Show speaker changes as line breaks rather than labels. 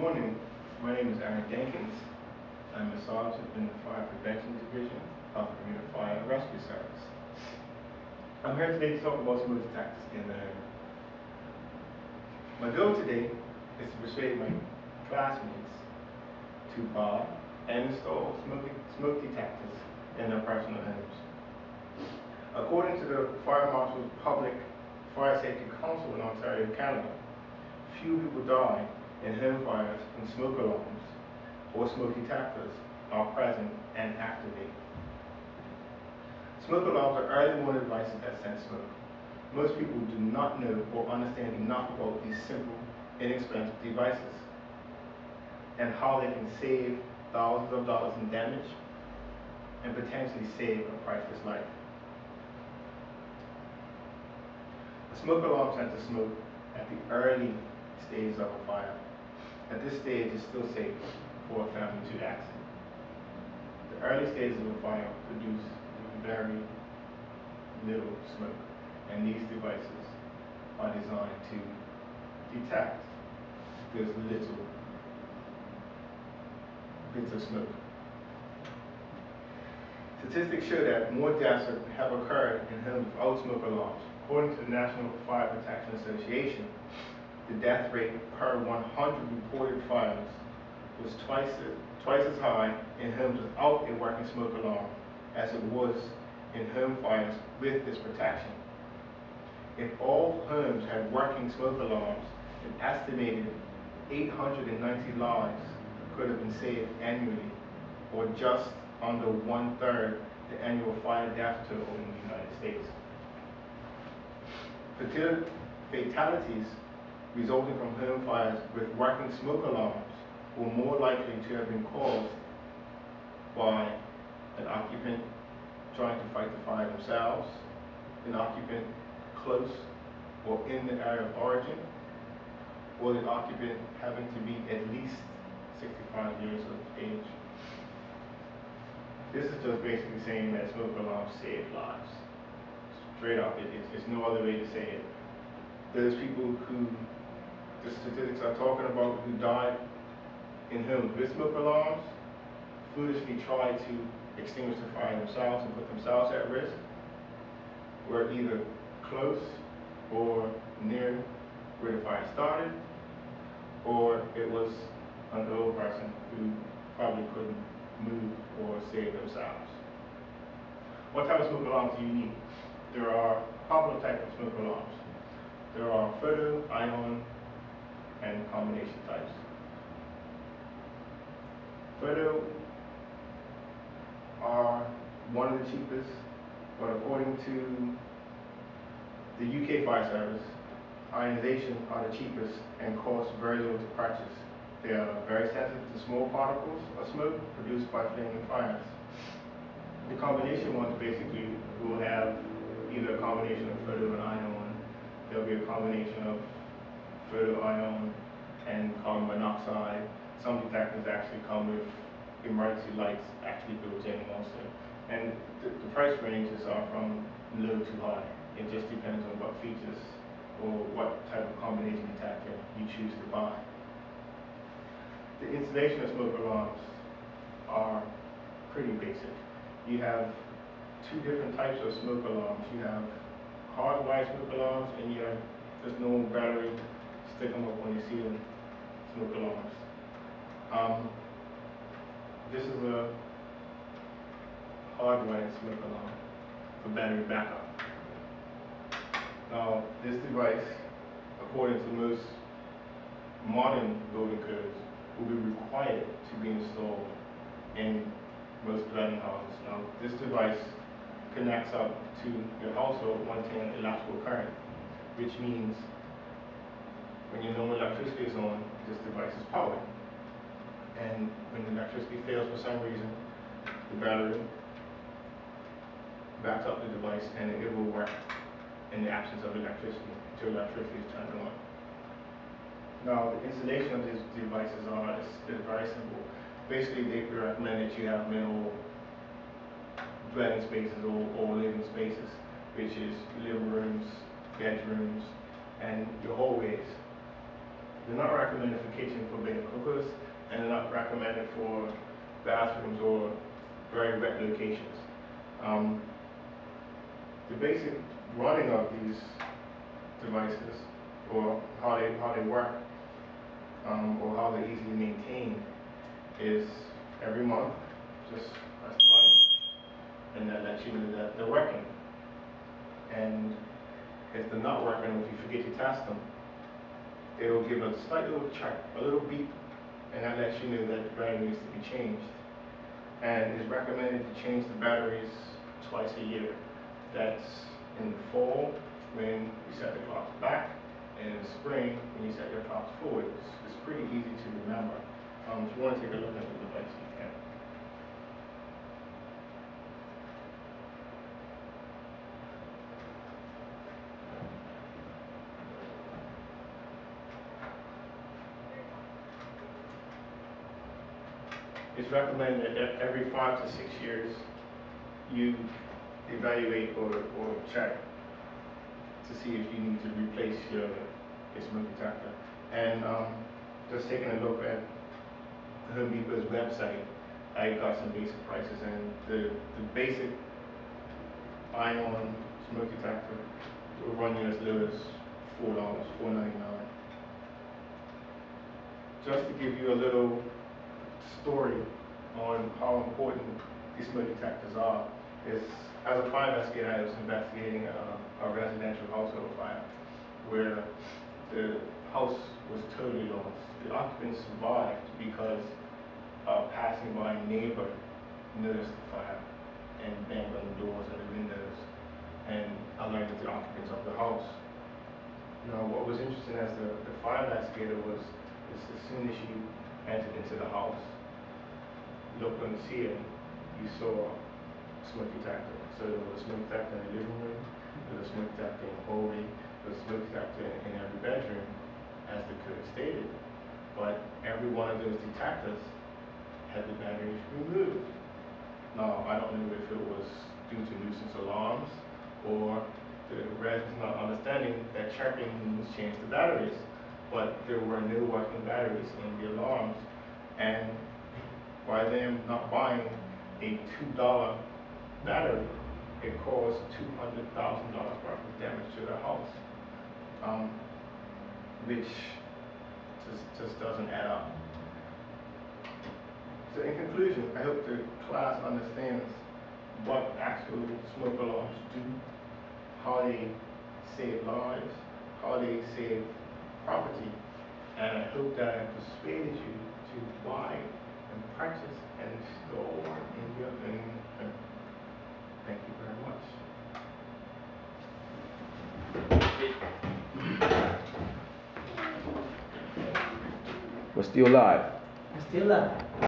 morning. My name is Aaron Jenkins. I'm a sergeant in the Fire Prevention Division of the Bermuda Fire and Rescue Service. I'm here today to talk about smoke detectors in the home. My goal today is to persuade my classmates to buy and install smoke, smoke detectors in their personal homes. According to the Fire Marshal's Public Fire Safety Council in Ontario, Canada, few people die in home fires when smoke alarms or smoke detectors are present and activated. Smoke alarms are early warning devices that sense smoke. Most people do not know or understand enough about these simple, inexpensive devices and how they can save thousands of dollars in damage and potentially save a priceless life. A smoke alarm senses smoke at the early stages of a fire. At this stage, it's still safe for a family to exit. The early stages of a fire produce very little smoke, and these devices are designed to detect this little bits of smoke. Statistics show that more deaths have occurred in homes without smoke alarms. According to the National Fire Protection Association, the death rate per 100 reported fires was twice, twice as high in homes without a working smoke alarm as it was in home fires with this protection. If all homes had working smoke alarms, an estimated 890 lives could have been saved annually, or just under one-third the annual fire death toll in the United States. Fatalities resulting from home fires with working smoke alarms were more likely to have been caused by an occupant trying to fight the fire themselves, an occupant close or in the area of origin, or the occupant having to be at least 65 years of age. This is just basically saying that smoke alarms save lives. Straight up, it, it's, it's no other way to say it. Those people who the statistics are talking about who died in with smoke alarms foolishly tried to extinguish the fire themselves and put themselves at risk were either close or near where the fire started, or it was an old person who probably couldn't move or save themselves. What type of smoke alarms do you need? There are of types of smoke alarms. There are photo, ion, and combination types. Photo are one of the cheapest, but according to the UK Fire Service, ionization are the cheapest and cost very little to purchase. They are very sensitive to small particles of smoke produced by flaming fires. The combination ones basically will have either a combination of photo and ion. one. There'll be a combination of photo ion and carbon monoxide. Some detectors actually come with emergency lights actually built in also. And the, the price ranges are from low to high. It just depends on what features or what type of combination detector you choose to buy. The installation of smoke alarms are pretty basic. You have two different types of smoke alarms. You have hardwired smoke alarms and you have just normal battery, stick them up when you see ceiling smoke alarms. Um, this is a hardwired smoke alarm for battery backup. Now, this device, according to most modern building codes, will be required to be installed in most dwelling houses. Now, this device connects up to your household 110 electrical current, which means when your normal electricity is on, this device is powered. And when the electricity fails for some reason, the battery backs up the device and it will work in the absence of electricity until electricity is turned on. Now, the installation of these devices are is, very simple. Basically, they recommend that you have minimal dwelling spaces or, or living spaces, which is living rooms, bedrooms, and your hallways They're not recommended for kitchen for big cookers, and they're not recommended for bathrooms or very wet locations. Um, the basic running of these devices, or how they, how they work, um, or how they're easily maintained, is every month, just press the button, and that lets you know that they're working. And if they're not working, or if you forget to test them, it will give a slight little check, a little beep, and that lets you know that the battery needs to be changed. And it's recommended to change the batteries twice a year. That's in the fall, when you set the clocks back, and in the spring, when you set your clocks forward. It's, it's pretty easy to remember. Um, if you want to take a look at the device, you can. It's recommended that every five to six years, you evaluate or, or check to see if you need to replace your, your smoke detector. And, um, just taking a look at Home Depot's website, I got some basic prices and the, the basic ion smoke detector will run you as low as four dollars, four ninety-nine. Just to give you a little story on how important these smoke detectors are, is as a fire investigator, I was investigating a, residential household fire where the house was totally lost. The occupants survived because a passing by neighbor noticed the fire and banged on the doors and the windows and alerted the occupants of the house. Now, what was interesting as the, the fire investigator was, is as soon as you entered into the house, looked on the ceiling, you saw smoke detector. So there was a smoke detector in the living room, there was a smoke detector in the hallway, there was a smoke detector in, in every bedroom, as the code stated. But every one of those detectors had the batteries removed. Now, I don't know if it was due to nuisance alarms or the residents not understanding that checking means change the batteries. But there were no working batteries in the alarms. And by them not buying a two dollar battery, it caused two hundred thousand dollars worth of damage to their house. Um, which just, just doesn't add up. So in conclusion, I hope the class understands what actual smoke alarms do, how they save lives, how they save property, and I hope that I persuaded you to buy and purchase and install in your own home. Thank you very much.
We're still live.
We're still up.